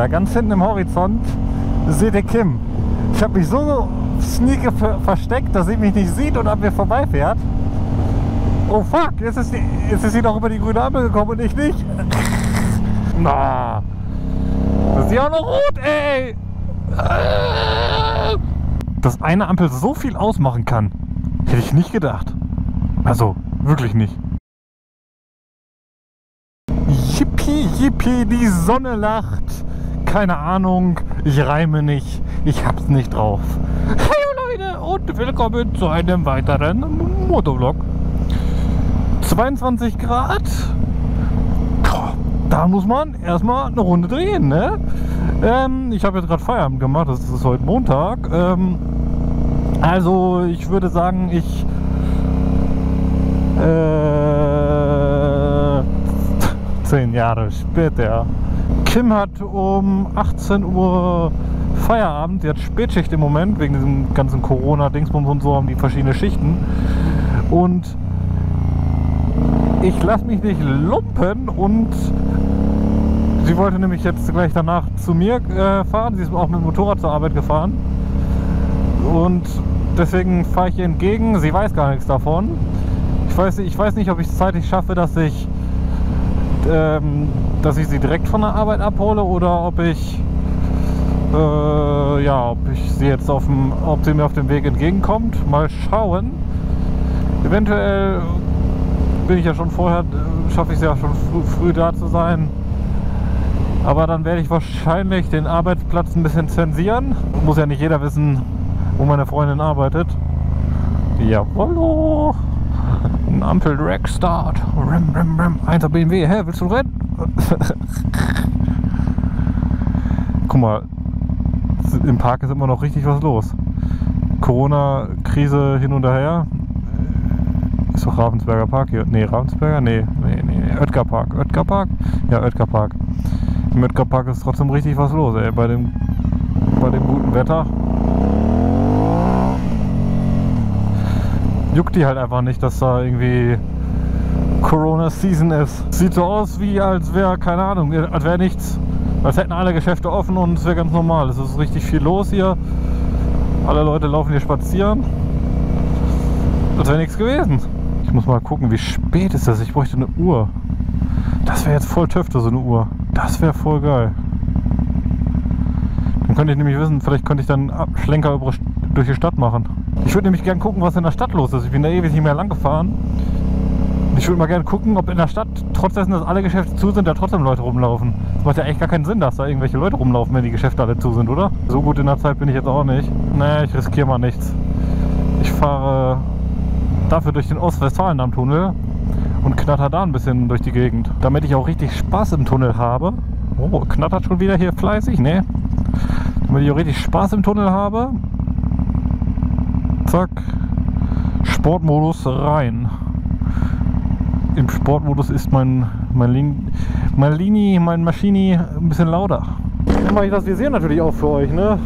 da ganz hinten im Horizont seht ihr Kim. Ich habe mich so sneaky versteckt, dass sie mich nicht sieht und an mir vorbeifährt. Oh fuck, jetzt ist, die, jetzt ist sie doch über die grüne Ampel gekommen und ich nicht. Na. Das ist ja auch noch rot, ey. Dass eine Ampel so viel ausmachen kann, hätte ich nicht gedacht. Also, wirklich nicht. Yippie, yippie, die Sonne lacht. Keine Ahnung, ich reime nicht, ich hab's nicht drauf. Hey Leute und willkommen zu einem weiteren Motovlog. 22 Grad. Da muss man erstmal eine Runde drehen, ne? Ähm, ich habe jetzt gerade Feierabend gemacht, das ist heute Montag. Ähm, also ich würde sagen, ich äh, zehn Jahre später. Kim hat um 18 Uhr Feierabend. Sie hat Spätschicht im Moment, wegen diesem ganzen Corona-Dingsbums und so haben die verschiedene Schichten. Und ich lasse mich nicht lumpen und sie wollte nämlich jetzt gleich danach zu mir äh, fahren. Sie ist auch mit dem Motorrad zur Arbeit gefahren. Und deswegen fahre ich ihr entgegen. Sie weiß gar nichts davon. Ich weiß, ich weiß nicht, ob ich es zeitlich schaffe, dass ich, ähm, dass ich sie direkt von der Arbeit abhole oder ob ich, äh, ja, ob ich sie jetzt auf dem, ob sie mir auf dem Weg entgegenkommt. Mal schauen. Eventuell bin ich ja schon vorher, schaffe ich es ja schon früh, früh da zu sein. Aber dann werde ich wahrscheinlich den Arbeitsplatz ein bisschen zensieren. Muss ja nicht jeder wissen, wo meine Freundin arbeitet. Jawollo! Ein Ampel Rack Start. Ram, ram, ram. 1er BMW. Hä, willst du rennen? Guck mal, im Park ist immer noch richtig was los. Corona-Krise hin und her. Ist doch Ravensberger Park hier? Nee, Ravensberger? Nee, nee, nee. Oetker Park. Oetker Park? Ja, Oetker Park. Im Oetker Park ist trotzdem richtig was los, ey. Bei dem, bei dem guten Wetter. Juckt die halt einfach nicht, dass da irgendwie Corona-Season ist. Sieht so aus wie, als wäre, keine Ahnung, als wäre nichts. Als hätten alle Geschäfte offen und es wäre ganz normal. Es ist richtig viel los hier. Alle Leute laufen hier spazieren. Als wäre nichts gewesen. Ich muss mal gucken, wie spät ist das? Ich bräuchte eine Uhr. Das wäre jetzt voll Töfte, so eine Uhr. Das wäre voll geil. Dann könnte ich nämlich wissen, vielleicht könnte ich dann Schlenker durch die Stadt machen. Ich würde nämlich gerne gucken, was in der Stadt los ist. Ich bin da ewig nicht mehr lang gefahren. Ich würde mal gerne gucken, ob in der Stadt, trotz dessen, dass alle Geschäfte zu sind, da trotzdem Leute rumlaufen. Das macht ja echt gar keinen Sinn, dass da irgendwelche Leute rumlaufen, wenn die Geschäfte alle zu sind, oder? So gut in der Zeit bin ich jetzt auch nicht. Nee, ich riskiere mal nichts. Ich fahre dafür durch den Ostwestfalendamm-Tunnel und knatter da ein bisschen durch die Gegend. Damit ich auch richtig Spaß im Tunnel habe. Oh, knattert schon wieder hier fleißig? Nee. Damit ich auch richtig Spaß im Tunnel habe, Zack. Sportmodus rein. Im Sportmodus ist mein, mein, Lin, mein Lini, mein Maschini ein bisschen lauter. Dann mache ich das Visier natürlich auch für euch, ne?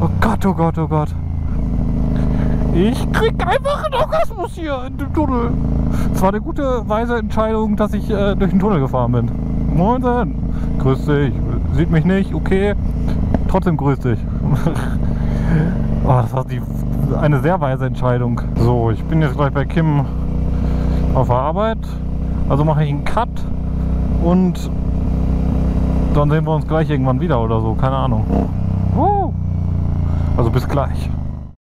Oh Gott, oh Gott, oh Gott. Ich krieg einfach einen Orgasmus hier in dem Tunnel. Es war eine gute, weise Entscheidung, dass ich äh, durch den Tunnel gefahren bin. Moin, grüß dich. Sieht mich nicht, okay. Trotzdem grüß dich. oh, das war die, eine sehr weise Entscheidung. So, ich bin jetzt gleich bei Kim auf der Arbeit. Also mache ich einen Cut und dann sehen wir uns gleich irgendwann wieder oder so, keine Ahnung. Also bis gleich.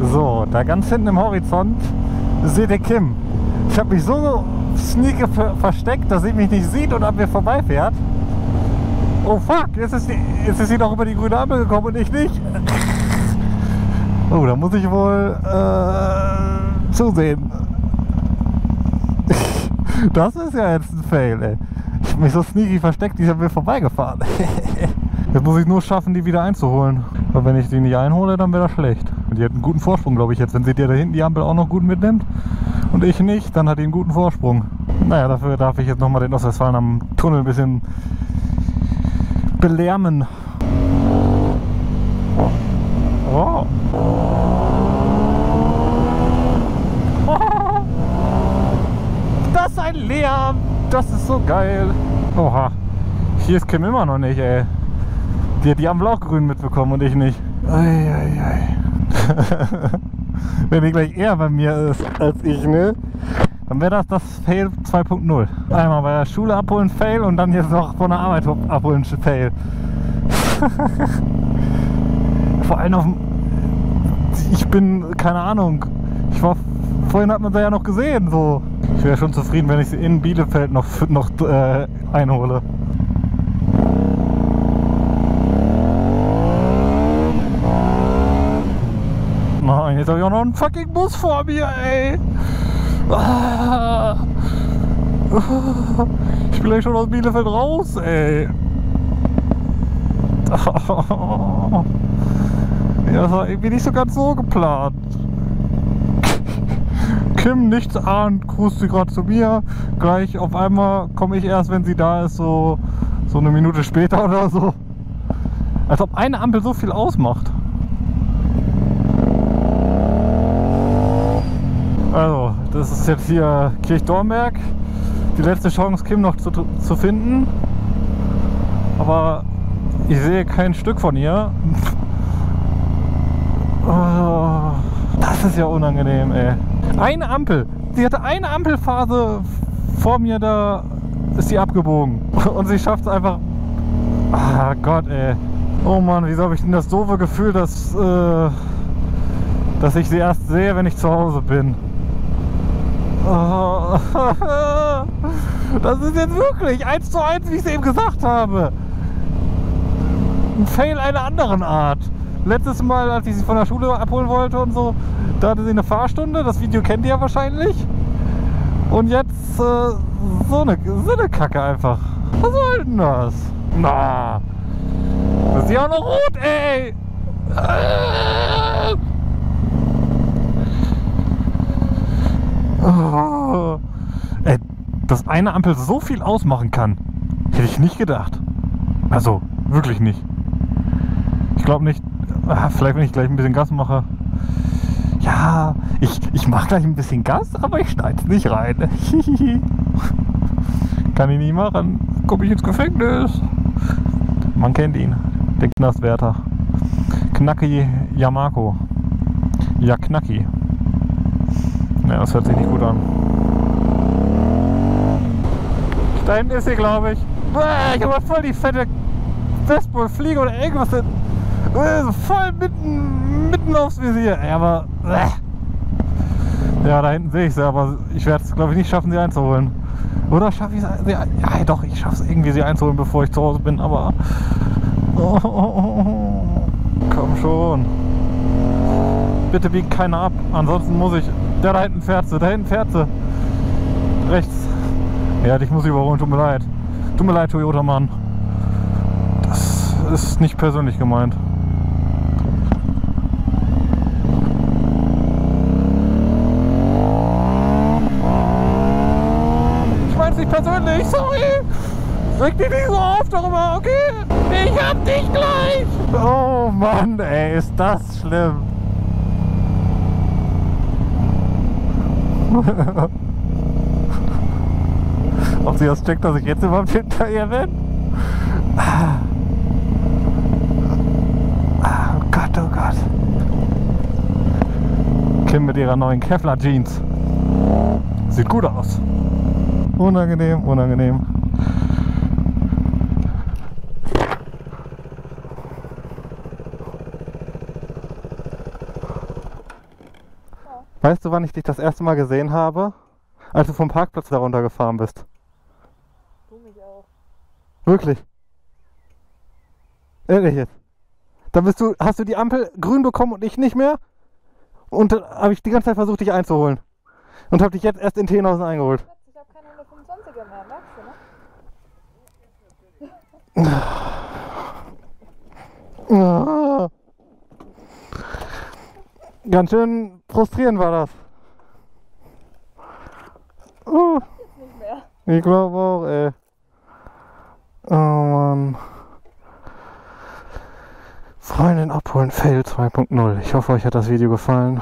So, da ganz hinten im Horizont seht ihr Kim. Ich habe mich so sneaky versteckt, dass sie mich nicht sieht und an mir vorbeifährt. Oh fuck, jetzt ist, die, jetzt ist sie doch über die grüne Ampel gekommen und ich nicht. Oh, da muss ich wohl äh, zusehen. Das ist ja jetzt ein Fail, ey. Ich habe mich so sneaky versteckt, ist an mir vorbeigefahren. Jetzt muss ich nur schaffen, die wieder einzuholen. Weil wenn ich die nicht einhole, dann wäre das schlecht. Und die hat einen guten Vorsprung, glaube ich, jetzt. Wenn sie dir da hinten die Ampel auch noch gut mitnimmt und ich nicht, dann hat die einen guten Vorsprung. Naja, dafür darf ich jetzt nochmal den Ostwestfalen am Tunnel ein bisschen belärmen. Oh. Das ist ein Lärm. Das ist so geil. Oha. Hier ist Kim immer noch nicht, ey. Die hat die Ampel auch grün mitbekommen und ich nicht. Eieiei. Wenn die gleich eher bei mir ist als ich, ne? Dann wäre das das Fail 2.0. Einmal bei der Schule abholen Fail und dann jetzt noch von der Arbeit abholen Fail. Vor allem auf dem... Ich bin, keine Ahnung, ich war... Vorhin hat man da ja noch gesehen, so. Ich wäre schon zufrieden, wenn ich sie in Bielefeld noch, noch äh, einhole. Nein, jetzt habe ich auch noch einen fucking Bus vor mir, ey. Ich bin gleich schon aus Bielefeld raus, ey. Ja, das war irgendwie nicht so ganz so geplant. Kim nichts ahnt, grüßt sie gerade zu mir. Gleich auf einmal komme ich erst, wenn sie da ist, so, so eine Minute später oder so. Als ob eine Ampel so viel ausmacht. Also, das ist jetzt hier Kirchdornberg. Die letzte Chance, Kim noch zu, zu finden. Aber ich sehe kein Stück von ihr. Das ist ja unangenehm, ey. Eine Ampel. Sie hatte eine Ampelphase vor mir, da ist sie abgebogen. Und sie schafft es einfach. Ah Gott, ey. Oh Mann, wieso habe ich denn das doofe Gefühl, dass, äh, dass ich sie erst sehe, wenn ich zu Hause bin? Oh. Das ist jetzt wirklich eins zu eins, wie ich es eben gesagt habe. Ein Fail einer anderen Art. Letztes Mal, als ich sie von der Schule abholen wollte und so, da hatte sie eine Fahrstunde. Das Video kennt ihr ja wahrscheinlich. Und jetzt äh, so, eine, so eine Kacke einfach. Was soll denn das? Na. Das ist ja auch noch rot, ey. Äh. Oh. Ey, dass eine Ampel so viel ausmachen kann, hätte ich nicht gedacht. Also, wirklich nicht. Ich glaube nicht, Ah, vielleicht wenn ich gleich ein bisschen Gas mache. Ja, ich, ich mache gleich ein bisschen Gas, aber ich schneide es nicht rein. Kann ich nicht machen. Komme ich ins Gefängnis. Man kennt ihn. Den Knastwärter. Knacki Yamako. Ja, Knacki. Ja, das hört sich nicht gut an. Da hinten ist sie, glaube ich. Ich habe voll die fette Westpol-Fliege oder irgendwas voll mitten, mitten aufs Visier. Ja, aber. Äh. Ja, da hinten sehe ich sie, aber ich werde es, glaube ich, nicht schaffen, sie einzuholen. Oder schaffe ich sie? Ja, doch, ich schaffe es irgendwie, sie einzuholen, bevor ich zu Hause bin, aber. Oh, oh, oh, komm schon. Bitte biegt keiner ab, ansonsten muss ich. Der da hinten fährt sie, da hinten fährt sie. Rechts. Ja, dich muss ich überholen, tut mir leid. Tut mir leid, Toyota Mann. Das ist nicht persönlich gemeint. Persönlich, sorry. Reg dich nicht so auf darüber, okay? Ich hab dich gleich. Oh Mann, ey, ist das schlimm. Ob sie das checkt, dass ich jetzt überhaupt hinter ihr bin? Ah. Oh Gott, oh Gott. Kim mit ihrer neuen Kevlar Jeans. Sieht gut aus. Unangenehm, unangenehm. Weißt du, wann ich dich das erste Mal gesehen habe? Als du vom Parkplatz da runtergefahren bist. Du mich auch. Wirklich? Ehrlich jetzt? Dann bist du, hast du die Ampel grün bekommen und ich nicht mehr? Und dann habe ich die ganze Zeit versucht, dich einzuholen. Und habe dich jetzt erst in Tenhausen eingeholt. Ganz schön frustrierend war das. Uh, ich glaube auch, ey. Oh Mann. Freundin abholen, Fail 2.0. Ich hoffe, euch hat das Video gefallen.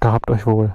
Gehabt euch wohl.